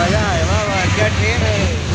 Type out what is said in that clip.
मजा आएगा मार्केट में